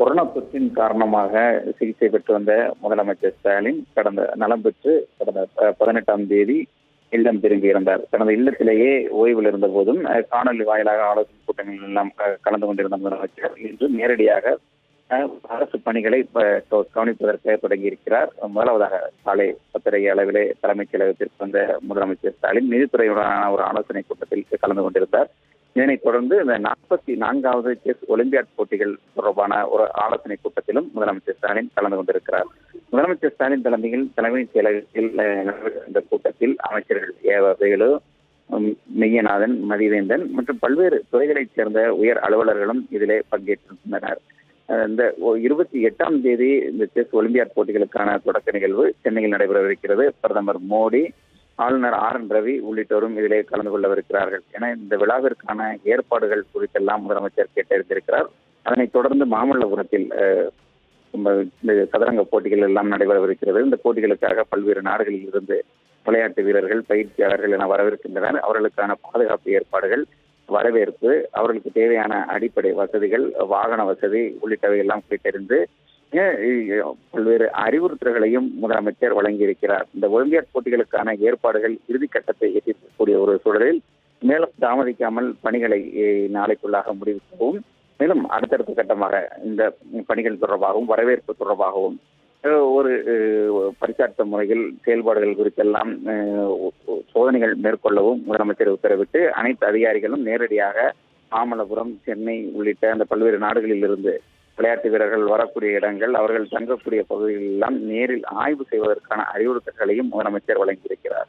Corona தொற்றின் காரணமாக சிகிச்சை பெற்று வந்த முதலமைச்சர் ஸ்டாலின் கடந்த நலம் பெற்று கடந்த ப- பதினெட்டாம் தேதி இல்லம் திரும்பியிருந்தார் தனது இல்லத்திலேயே ஓய்வில் இருந்த போதும் காணொலி வாயிலாக ஆலோசனை கூட்டங்களில் எல்லாம் கலந்து கொண்டிருந்த முதலமைச்சர் இன்று நேரடியாக அரசு பணிகளை ப- கவ- கவனிப்பதற்கு தொடங்கியிருக்கிறார். முதலாவதாக காலை பத்தரை அளவிலே தலைமைச் செயலகத்திற்கு வந்த முதலமைச்சர் ஸ்டாலின் நிதித்துறையுடனான ஒரு ஆலோசனை கூட்டத்தில் கலந்து கொண்டிருந்தார். இதனைத் தொடர்ந்து இந்த நாற்பத்தி நான்காவது செஸ் ஒலிம்பியாட் போட்டிகள் தொடர்பான ஒரு ஆலோசனை கூட்டத்திலும் முதலமைச்சர் ஸ்டாலின் கலந்து கொண்டிருக்கிறார். முதலமைச்சர் ஸ்டாலின் தலைமையில் தலைமைச் செயலகத்தில் இந்த கூட்டத்தில் அமைச்சர்கள் ஏவ வேலு மெய்யநாதன் மதிவேந்தன் மற்றும் பல்வேறு துறைகளைச் சேர்ந்த உயர் அலுவலர்களும் இதிலே பங்கேற்றிருந்தனர். இந்த இருபத்தி எட்டாம் தேதி இந்த செஸ் ஒலிம்பியாட் போட்டிகளுக்கான தொடக்க நிகழ்வு சென்னையில் நடைபெறவிருக்கிறது. பிரதமர் மோடி ஆளுநர் ஆர் என் ரவி உள்ளிட்டோரும் இதிலே கலந்து கொள்ளவிருக்கிறார்கள். என இந்த விழாவிற்கான ஏற்பாடுகள் குறித்தெல்லாம் முதலமைச்சர் கேட்டறிந்திருக்கிறார். அதனைத் தொடர்ந்து மாமல்லபுரத்தில் இந்த சதுரங்க போட்டிகள் எல்லாம் நடைபெறவிருக்கிறது. இந்த போட்டிகளுக்காக பல்வேறு நாடுகளில் இருந்து விளையாட்டு வீரர்கள் பயிற்சியாளர்கள் என வரவிருக்கின்றனர். அவர்களுக்கான பாதுகாப்பு ஏற்பாடுகள் வரவேற்பு அவர்களுக்கு தேவையான அடிப்படை வசதிகள் வாகன வசதி உள்ளிட்டவை எல்லாம் கேட்டறிந்து பல்வேறு அறிவுறுத்தல்களையும் முதலமைச்சர் வழங்கியிருக்கிறார். இந்த ஒலிம்பியாட் போட்டிகளுக்கான ஏற்பாடுகள் இறுதிக்கட்டத்தை எட்டிக்கூடிய ஒரு சூழலில் மேலும் தாமதிக்காமல் பணிகளை நாளைக்குள்ளாக முடிவு செய்யவும் மேலும் அடுத்தடுத்த கட்டமாக இந்த பணிகள் தொடர்பாகவும் வரவேற்பு தொடர்பாகவும் ஒரு பரிசார்த்த முறையில் செயல்பாடுகள் குறித்தெல்லாம் சோதனைகள் மேற்கொள்ளவும் முதலமைச்சர் உத்தரவிட்டு அனைத்து அதிகாரிகளும் நேரடியாக மாமல்லபுரம் சென்னை உள்ளிட்ட அந்த பல்வேறு நாடுகளில் இருந்து விளையாட்டு வீரர்கள் வரக்கூடிய இடங்கள் அவர்கள் தங்கக்கூடிய பகுதிகள் எல்லாம் நேரில் ஆய்வு செய்வதற்கான அறிவுறுத்தல்களையும் முதலமைச்சர் வழங்கியிருக்கிறார்.